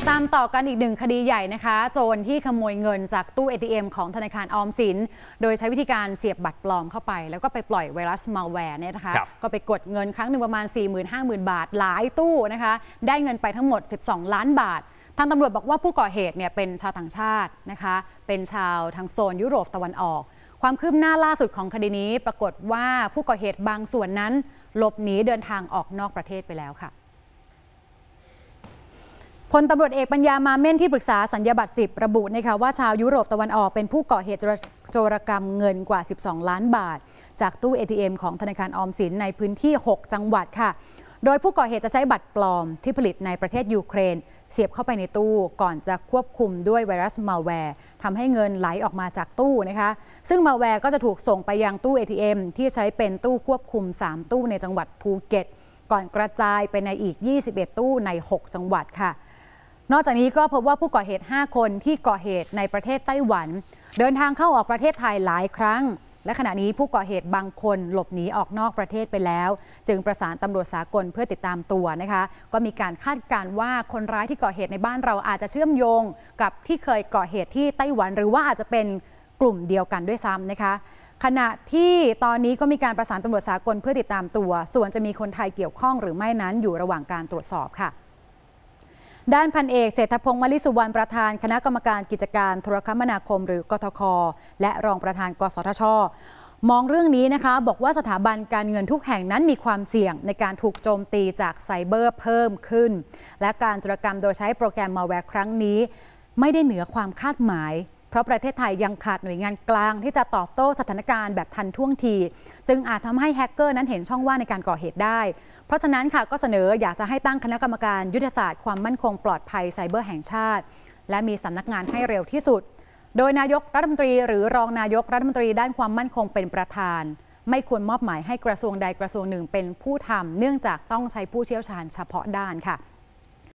มาตามต่อกันอีกหนึ่งคดีใหญ่นะคะ โจรที่ขโมยเงินจากตู้ ATM ของธนาคารออมสิน โดยใช้วิธีการเสียบบัตรปลอมเข้าไป แล้วก็ไปปล่อยไวรัสมาแวร์เนี่ยนะคะครับก็ไปกดเงินครั้งหนึ่งประมาณ40,000-50,000 บาทหลายตู้นะคะ ได้เงินไปทั้งหมด 12 ล้านบาททางตำรวจบอกว่าผู้ก่อเหตุเนี่ยเป็นชาวต่างชาตินะคะ เป็นชาวทางโซนยุโรปตะวันออก ความคืบหน้าล่าสุดของคดีนี้ ปรากฏว่าผู้ก่อเหตุบางส่วนนั้นหลบหนีเดินทางออกนอกประเทศไปแล้วค่ะ พลตำรวจเอกปัญญามาเม่นที่ปรึกษาสัญญาบัตร10 ระบุนะคะว่าชาวยุโรปตะวันออกเป็นผู้ก่อเหตุโจรกรรมเงินกว่า 12 ล้านบาท จากตู้ ATM ของธนาคารออมสินในพื้นที่ 6 จังหวัดค่ะ โดยผู้ก่อเหตุจะใช้บัตรปลอมที่ผลิตในประเทศยูเครน เสียบเข้าไปในตู้ก่อนจะควบคุมด้วยไวรัสมัลแวร์ทำให้เงินไหลออกมาจากตู้นะคะ ซึ่งมัลแวร์ก็จะถูกส่งไปยังตู้ ATM ที่ใช้เป็นตู้ควบคุม 3 ตู้ในจังหวัดภูเก็ต ก่อนกระจายไปในอีก 21 ตู้ใน 6 จังหวัดค่ะ นอกจากนี้ก็พบว่าผู้ก่อเหตุ 5 คนที่ก่อเหตุในประเทศไต้หวัน เดินทางเข้าออกประเทศไทยหลายครั้ง และขณะนี้ผู้ก่อเหตุบางคนหลบหนีออกนอกประเทศไปแล้ว จึงประสานตำรวจสากลเพื่อติดตามตัวนะคะ ก็มีการคาดการณ์ว่าคนร้ายที่ก่อเหตุในบ้านเราอาจจะเชื่อมโยง กับที่เคยก่อเหตุที่ไต้หวัน หรือว่าอาจจะเป็นกลุ่มเดียวกันด้วยซ้ำนะคะขณะที่ตอนนี้ก็มีการประสานตำรวจสากลเพื่อติดตามตัว ส่วนจะมีคนไทยเกี่ยวข้องหรือไม่นั้นอยู่ระหว่างการตรวจสอบค่ะ ด้านพันเอกเศรษฐพงศ์มลิสุวรรณประธานคณะกรรมการกิจการโทรคมนาคม หรือกทค และรองประธานกสทช มองเรื่องนี้นะคะ บอกว่าสถาบันการเงินทุกแห่งนั้นมีความเสี่ยงในการถูกโจมตีจากไซเบอร์เพิ่มขึ้น และการจุรกรรมโดยใช้โปรแกรมมาแวร์ครั้งนี้ ไม่ได้เหนือความคาดหมาย เพราะประเทศไทยยังขาดหน่วยงานกลางที่จะตอบโต้สถานการณ์แบบทันท่วงที จึงอาจทำให้แฮกเกอร์นั้นเห็นช่องว่างในการก่อเหตุได้ เพราะฉะนั้นค่ะก็เสนออยากจะให้ตั้งคณะกรรมการยุทธศาสตร์ความมั่นคงปลอดภัยไซเบอร์แห่งชาติ และมีสำนักงานให้เร็วที่สุด โดยนายกรัฐมนตรีหรือรองนายกรัฐมนตรีด้านความมั่นคงเป็นประธาน ไม่ควรมอบหมายให้กระทรวงใดกระทรวงหนึ่งเป็นผู้ทำเนื่องจากต้องใช้ผู้เชี่ยวชาญเฉพาะด้านค่ะ